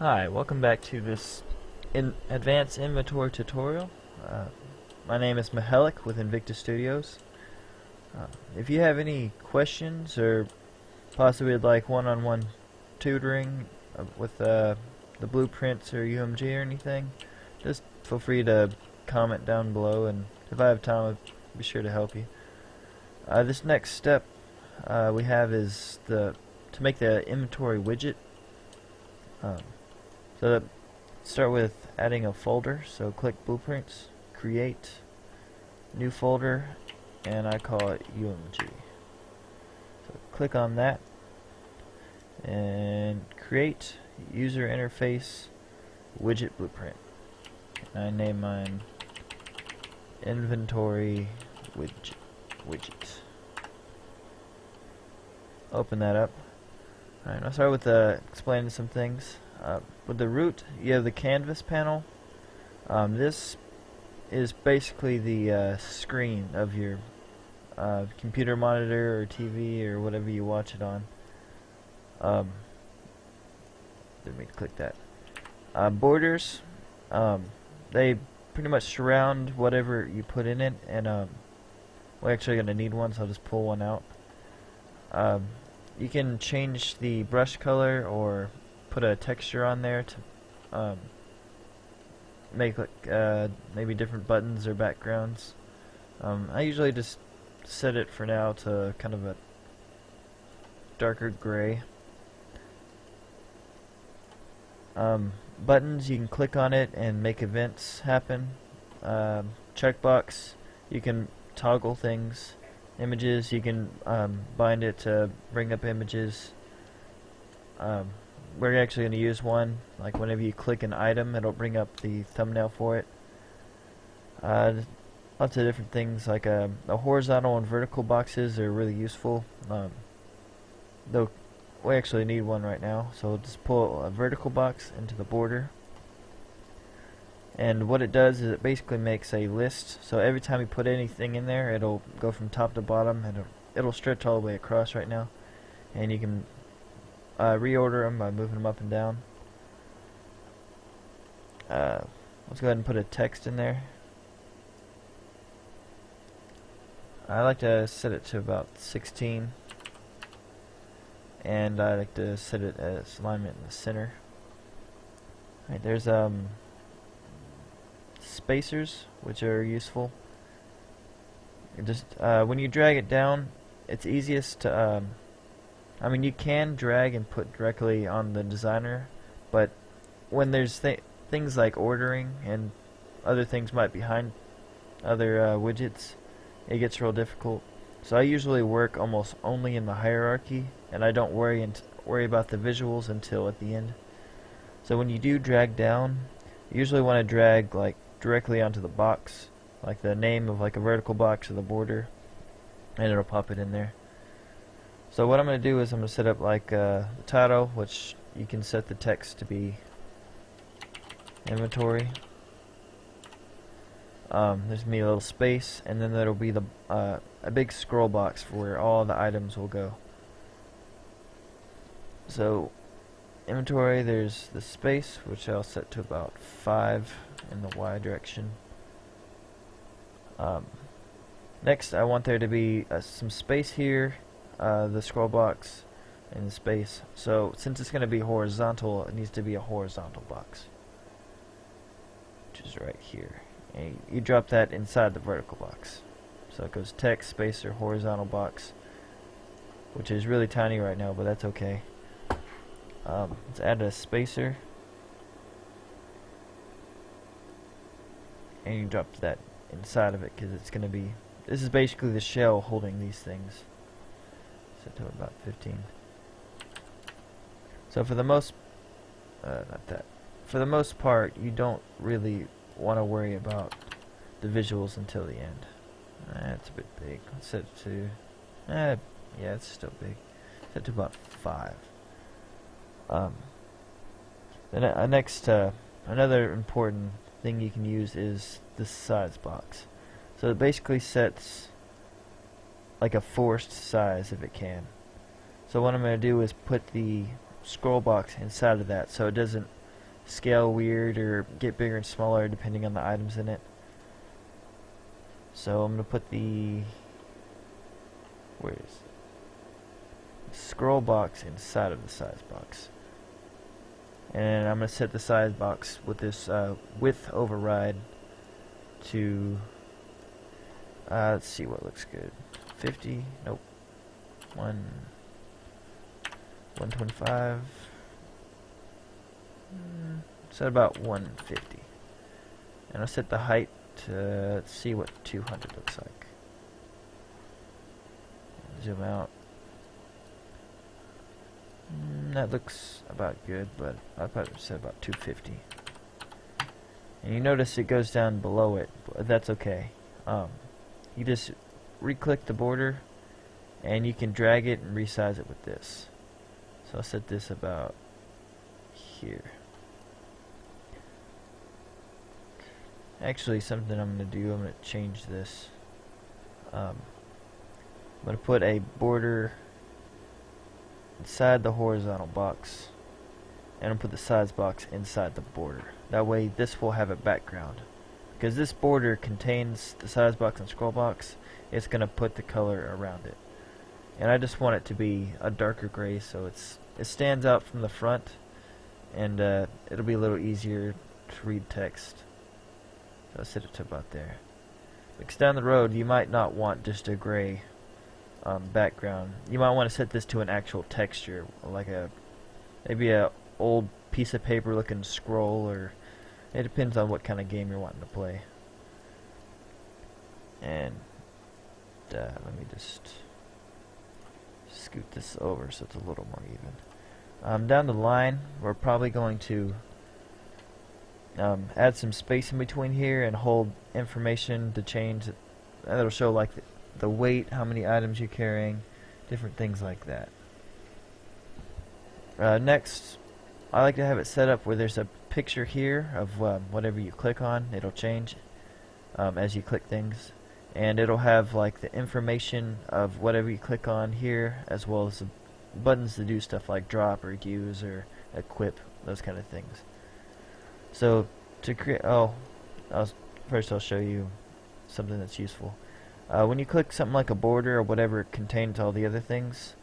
Hi, welcome back to this in advanced inventory tutorial. Uh, my name is Mihelic with Invicta Studios. Uh, if you have any questions or possibly would like one-on-one tutoring uh, with uh, the blueprints or UMG or anything, just feel free to comment down below and if I have time I'll be sure to help you. Uh, this next step uh, we have is the to make the inventory widget. Um, so start with adding a folder. So click Blueprints, Create, New Folder, and I call it UMG. So click on that and create user interface widget blueprint. I name mine inventory widget. widget. Open that up. Alright, I'll start with uh, explaining some things. Uh, with the root, you have the canvas panel. Um, this is basically the uh, screen of your uh, computer monitor or TV or whatever you watch it on. Um, mean to click that. Uh, borders, um, they pretty much surround whatever you put in it, and um, we're actually going to need one, so I'll just pull one out. Um, you can change the brush color or put a texture on there to um, make like uh, maybe different buttons or backgrounds. Um, I usually just set it for now to kind of a darker gray. Um, buttons, you can click on it and make events happen. Um, checkbox, you can toggle things. Images, you can um, bind it to bring up images. We're actually going to use one. Like whenever you click an item, it'll bring up the thumbnail for it. Uh, lots of different things like uh, the horizontal and vertical boxes are really useful. Um, though we actually need one right now, so we'll just pull a vertical box into the border. And what it does is it basically makes a list. So every time you put anything in there, it'll go from top to bottom, and it'll, it'll stretch all the way across right now. And you can uh, reorder them by moving them up and down. Uh, let's go ahead and put a text in there. I like to set it to about 16 and I like to set it as alignment in the center. Right, there's um, spacers which are useful. Just uh, when you drag it down, it's easiest to um, I mean, you can drag and put directly on the designer, but when there's th things like ordering and other things might be behind other uh, widgets, it gets real difficult. So I usually work almost only in the hierarchy, and I don't worry and worry about the visuals until at the end. So when you do drag down, you usually want to drag like directly onto the box, like the name of like a vertical box or the border, and it'll pop it in there. So what I'm going to do is I'm going to set up like uh, the title, which you can set the text to be inventory. Um, there's me a little space, and then there'll be the uh, a big scroll box for where all the items will go. So inventory, there's the space, which I'll set to about five in the Y direction. Um, next, I want there to be uh, some space here uh, the scroll box in space. So since it's going to be horizontal, it needs to be a horizontal box, which is right here. And you drop that inside the vertical box. So it goes text, spacer, horizontal box, which is really tiny right now, but that's okay. Um, let's add a spacer. And you drop that inside of it because it's going to be, this is basically the shell holding these things to about 15. So for the most, uh, not that, for the most part, you don't really want to worry about the visuals until the end. That's uh, a bit big. Let's set to, eh, yeah, it's still big. Set to about 5. Um, then uh, next, uh, another important thing you can use is the size box. So it basically sets like a forced size if it can. So what I'm going to do is put the scroll box inside of that so it doesn't scale weird or get bigger and smaller depending on the items in it. So I'm going to put the where is it? scroll box inside of the size box. And I'm going to set the size box with this uh, width override to uh, let's see what looks good. 50, nope. 1 125 mm, set about 150 and I'll set the height to see what 200 looks like. Zoom out. Mm, that looks about good but I probably set about 250 and you notice it goes down below it but that's okay. Um, you just re-click the border and you can drag it and resize it with this. So I'll set this about here. Actually something I'm going to do I'm going to change this. Um, I'm going to put a border inside the horizontal box and I'll put the size box inside the border. That way this will have a background because this border contains the size box and scroll box it's going to put the color around it. And I just want it to be a darker gray so it's it stands out from the front and uh, it'll be a little easier to read text. So I'll set it to about there. Because down the road you might not want just a gray um, background. You might want to set this to an actual texture like a maybe a old piece of paper looking scroll or it depends on what kind of game you're wanting to play and uh, let me just scoot this over so it's a little more even. Um, down the line, we're probably going to um, add some space in between here and hold information to change. That'll show like the, weight, how many items you're carrying, different things like that. Uh, next, I like to have it set up where there's a picture here of um, whatever you click on. It'll change um, as you click things. And it'll have like the information of whatever you click on here as well as the buttons to do stuff like drop or use or equip those kind of things. So to create oh I'll, first I'll show you something that's useful. Uh, when you click something like a border or whatever contains all the other things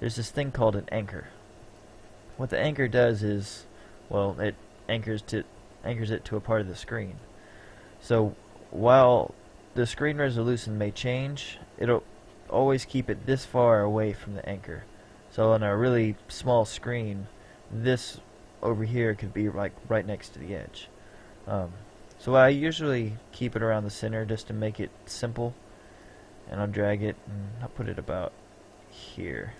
there's this thing called an anchor. What the anchor does is well it anchors to anchors it to a part of the screen so while the screen resolution may change, it'll always keep it this far away from the anchor. So on a really small screen, this over here could be like right next to the edge. Um, so I usually keep it around the center just to make it simple. And I'll drag it and I'll put it about here.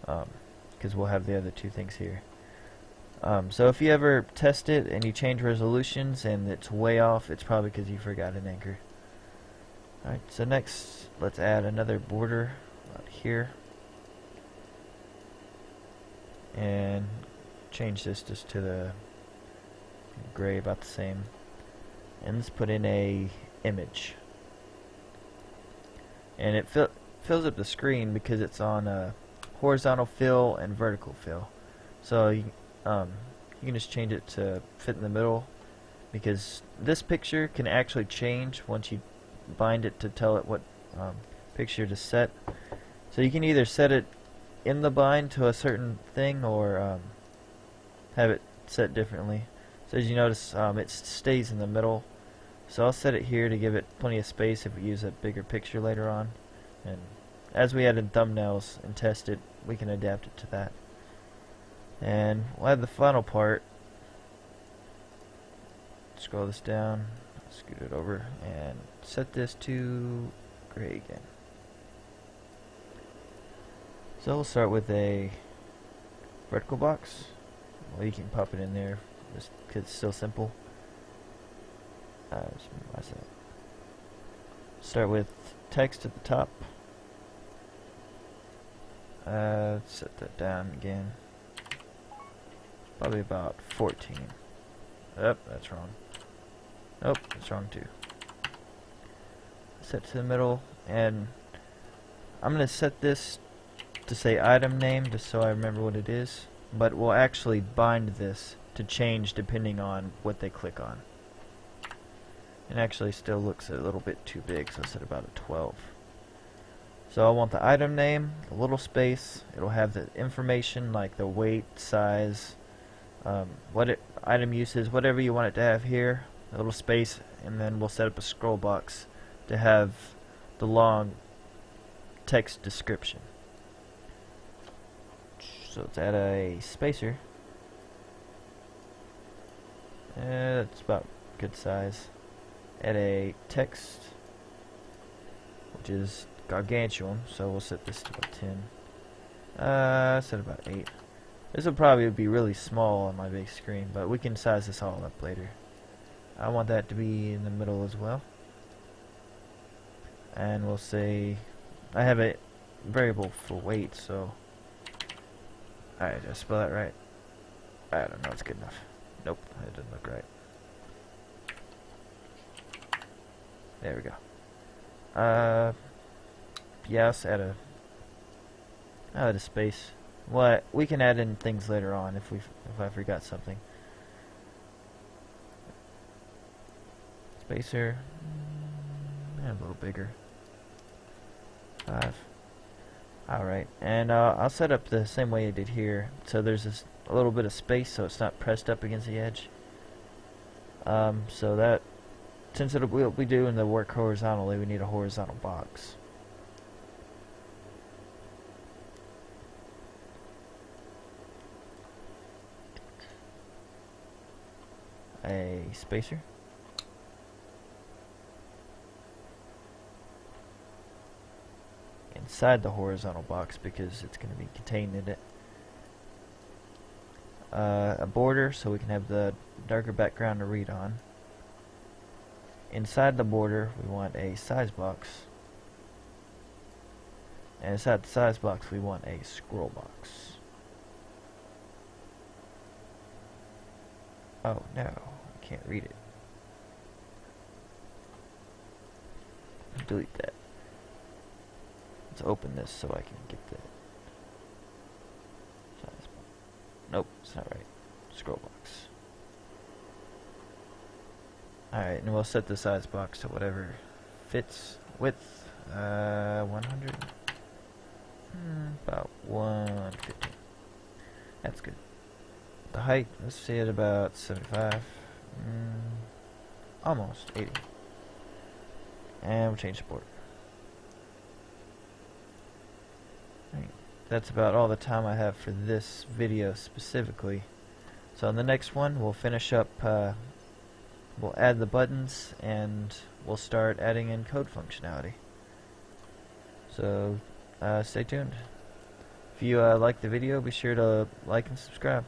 Because um, we'll have the other two things here. Um, so if you ever test it and you change resolutions and it's way off, it's probably because you forgot an anchor. Alright, so next let's add another border out here. And change this just to the gray about the same. And let's put in a image. And it fill, fills up the screen because it's on a horizontal fill and vertical fill. So you, um, you can just change it to fit in the middle because this picture can actually change once you bind it to tell it what um, picture to set. So you can either set it in the bind to a certain thing or um, have it set differently. So as you notice, um, it stays in the middle. So I'll set it here to give it plenty of space if we use a bigger picture later on. And as we add in thumbnails and test it, we can adapt it to that. And we'll add the final part. Scroll this down scoot it over and set this to gray again. So we'll start with a vertical box. Well, you can pop it in there just because it's still simple. Uh, start with text at the top. Uh, set that down again. Probably about 14. Yep, that's wrong. Oh, it's wrong too. Set to the middle, and I'm going to set this to say item name, just so I remember what it is. But we'll actually bind this to change depending on what they click on. It actually still looks a little bit too big, so I set about a 12. So I want the item name, a little space. It'll have the information like the weight, size, um, what it, item uses, whatever you want it to have here. A little space, and then we'll set up a scroll box to have the long text description. So let's add a spacer. Uh, it's about good size. Add a text, which is gargantuan, so we'll set this to about 10. Uh, set about 8. This will probably be really small on my big screen, but we can size this all up later. I want that to be in the middle as well. And we'll say, I have a variable for weight, so, alright, did I spell that right? I don't know, it's good enough. Nope, it doesn't look right. There we go. Uh, yes, add a, add a space. What we can add in things later on if we if I forgot something. Spacer, mm, a little bigger. Five. Alright, and uh, I'll set up the same way I did here. So there's this a little bit of space so it's not pressed up against the edge. Um, so that, since it'll we'll be doing the work horizontally, we need a horizontal box. A spacer. Inside the horizontal box because it's going to be contained in it. Uh, a border so we can have the darker background to read on. Inside the border we want a size box. And inside the size box we want a scroll box. Oh no can't read it. Delete that. Let's open this so I can get the size. Nope, it's not right. Scroll box. Alright, and we'll set the size box to whatever fits width. Uh, 100. Hmm, about 150. That's good. The height, let's see it about 75. Mm, almost 80. And we'll change support. That's about all the time I have for this video specifically. So in the next one, we'll finish up, uh, we'll add the buttons, and we'll start adding in code functionality. So, uh, stay tuned. If you uh, like the video, be sure to like and subscribe.